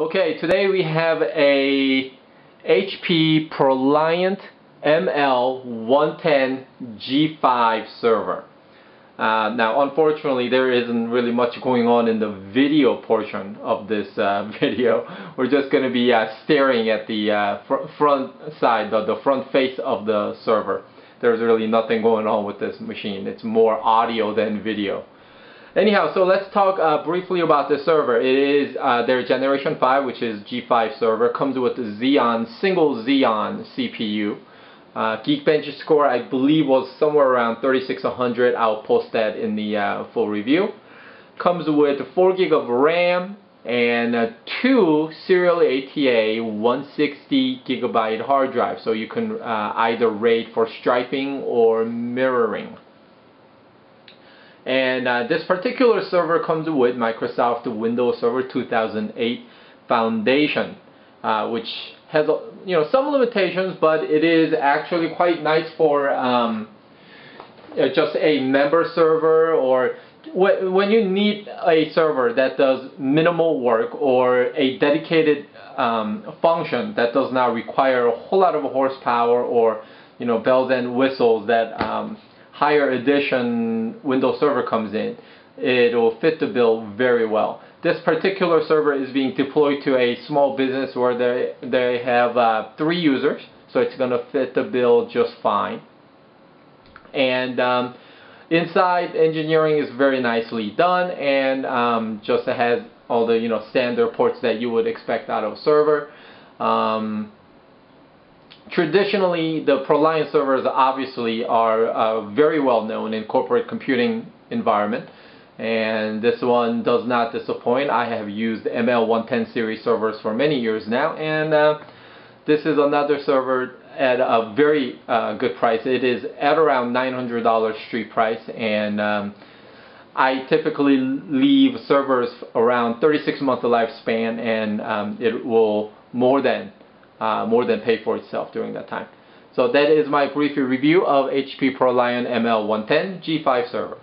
Okay, today we have a HP ProLiant ML110 G5 server. Uh, now, unfortunately, there isn't really much going on in the video portion of this uh, video. We're just going to be uh, staring at the uh, fr front side, the, the front face of the server. There's really nothing going on with this machine. It's more audio than video. Anyhow, so let's talk uh, briefly about the server. It is uh, their Generation 5, which is G5 server. Comes with a Xeon, single Xeon CPU. Uh, Geekbench score, I believe, was somewhere around 3600. I'll post that in the uh, full review. Comes with 4 gig of RAM and uh, two serial ATA 160 gigabyte hard drive. So you can uh, either RAID for striping or mirroring. And uh, this particular server comes with Microsoft Windows Server 2008 Foundation, uh, which has you know some limitations, but it is actually quite nice for um, uh, just a member server or when you need a server that does minimal work or a dedicated um, function that does not require a whole lot of horsepower or you know bells and whistles that um, higher edition Windows Server comes in, it will fit the bill very well. This particular server is being deployed to a small business where they, they have uh, three users, so it's going to fit the bill just fine. And um, inside engineering is very nicely done and um, just has all the you know standard ports that you would expect out of a server. Um, traditionally, the ProLiant servers obviously are uh, very well known in corporate computing environment. And this one does not disappoint. I have used ML110 series servers for many years now. And uh, this is another server at a very uh, good price. It is at around $900 street price. And um, I typically leave servers around 36 months of lifespan. And um, it will more than uh, more than pay for itself during that time. So that is my brief review of HP ProLiant ML110 G5 server.